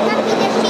Mom,